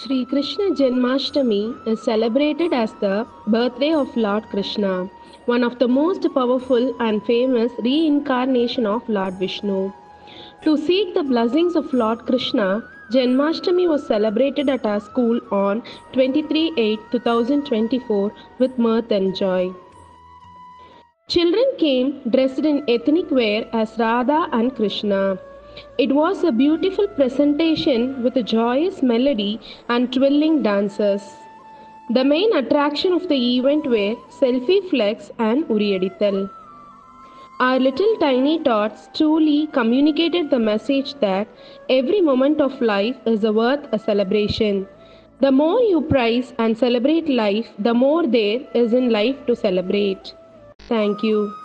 Sri Krishna Janmashtami is celebrated as the birthday of Lord Krishna, one of the most powerful and famous reincarnation of Lord Vishnu. To seek the blessings of Lord Krishna, Janmashtami was celebrated at our school on 23 8 2024 with mirth and joy. Children came dressed in ethnic wear as Radha and Krishna. It was a beautiful presentation with a joyous melody and twirling dancers. The main attraction of the event were selfie flex and Uriadithal. Our little tiny tots truly communicated the message that every moment of life is worth a celebration. The more you prize and celebrate life, the more there is in life to celebrate. Thank you.